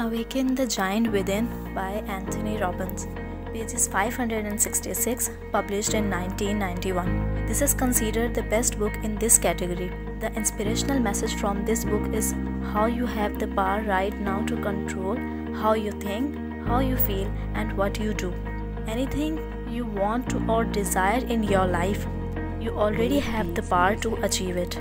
Awaken the Giant Within by Anthony Robbins. Pages 566, published in 1991. This is considered the best book in this category. The inspirational message from this book is how you have the power right now to control how you think, how you feel, and what you do. Anything you want or desire in your life, you already have the power to achieve it.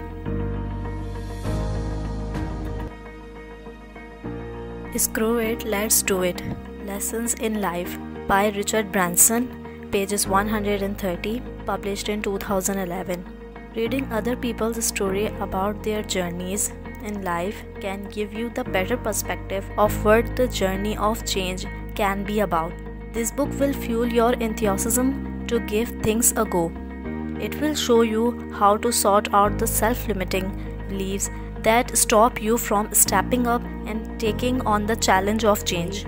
Screw it, let's do it. Lessons in Life by Richard Branson, pages 130, published in 2011. Reading other people's story about their journeys in life can give you the better perspective of what the journey of change can be about. This book will fuel your enthusiasm to give things a go. It will show you how to sort out the self limiting beliefs that stop you from stepping up taking on the challenge of change.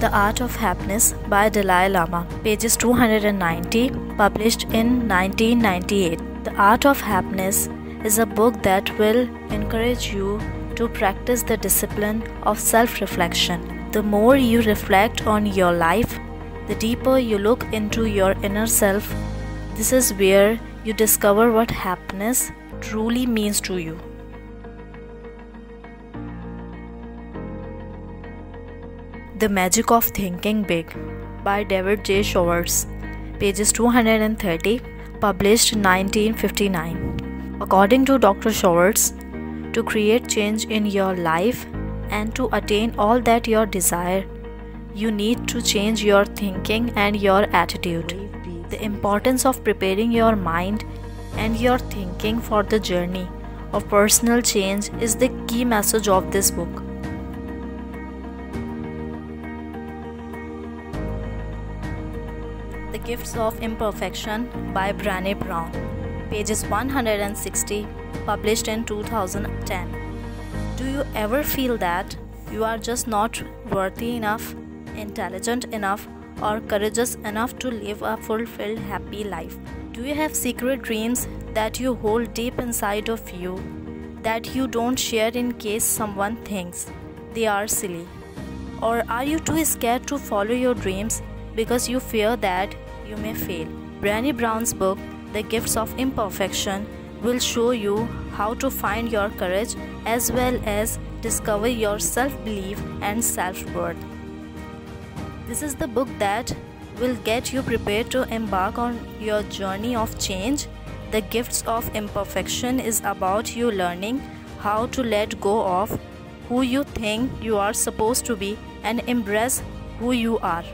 The Art of Happiness by Dalai Lama, pages 290, published in 1998. The Art of Happiness is a book that will encourage you to practice the discipline of self reflection. The more you reflect on your life, the deeper you look into your inner self. This is where you discover what happiness truly means to you. The Magic of Thinking Big by David J. Schwartz, pages 230, published 1959. According to Dr. Schwartz, to create change in your life and to attain all that you desire, you need to change your thinking and your attitude. The importance of preparing your mind and your thinking for the journey of personal change is the key message of this book. Gifts of Imperfection by Brené Brown, pages 160, published in 2010. Do you ever feel that you are just not worthy enough, intelligent enough, or courageous enough to live a fulfilled, happy life? Do you have secret dreams that you hold deep inside of you that you don't share in case someone thinks they are silly? Or are you too scared to follow your dreams because you fear that you may fail? Brené Brown's book, The Gifts of Imperfection, will show you how to find your courage as well as discover your self belief and self worth. This is the book that will get you prepared to embark on your journey of change. The Gifts of Imperfection is about you learning how to let go of who you think you are supposed to be and embrace who you are.